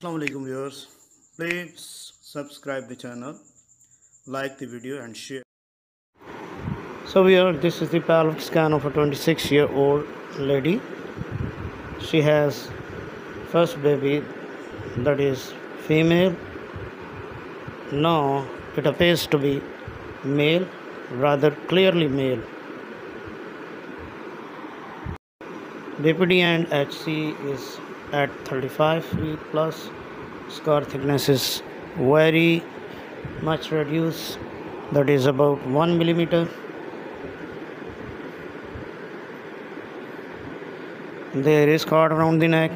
Assalamu alaikum viewers. Please subscribe the channel, like the video and share. So here this is the pelvic scan of a 26 year old lady. She has first baby that is female. Now it appears to be male, rather clearly male. BPD and HC is at 35 feet plus. Scar thickness is very much reduced, that is about 1 millimeter. There is cord around the neck.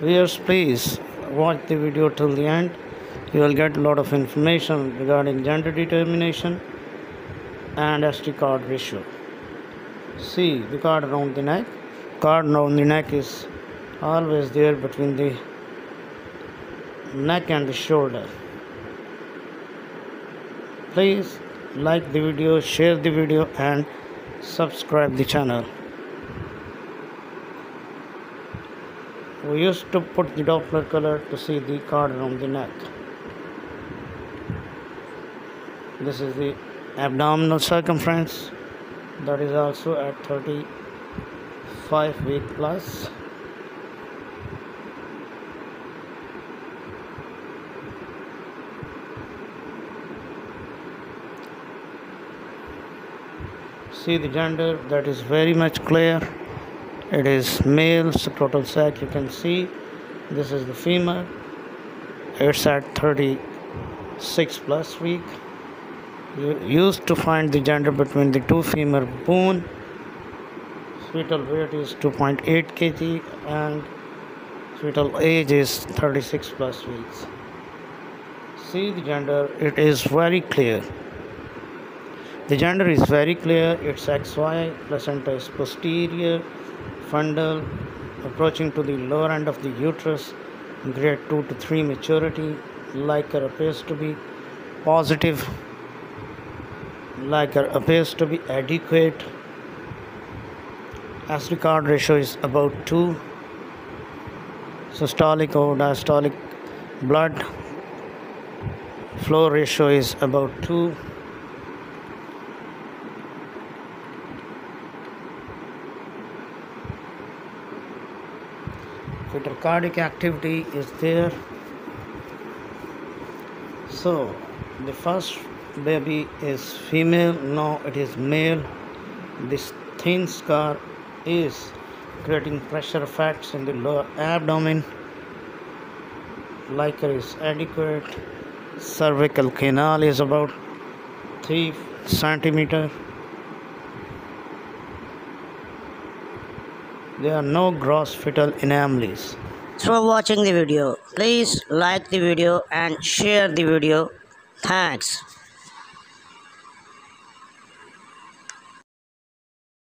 Viewers, please watch the video till the end. You will get a lot of information regarding gender determination and SD cord ratio. See the cord around the neck. Cord around the neck is always there between the neck and the shoulder. Please like the video, share the video, and subscribe the channel. We used to put the Doppler color to see the cord around the neck. This is the abdominal circumference that is also at 35 week plus. See the gender that is very much clear. It is male scrotal sac you can see. This is the femur it's at 36 plus week used to find the gender between the two femur bone fetal weight is 2.8 kg and fetal age is 36 plus weeks. See the gender it is very clear. The gender is very clear its xy placenta is posterior fundal approaching to the lower end of the uterus grade 2 to 3 maturity Liquor appears to be positive Liquor appears to be adequate. SD cord ratio is about 2 systolic or diastolic blood flow ratio is about 2 fetal cardiac activity is there. So the first baby is female now it is male this thin scar is creating pressure effects in the lower abdomen Liquor is adequate cervical canal is about 3 centimeter there are no gross fetal anomalies Thanks for watching the video. Please like the video and share the video. Thanks.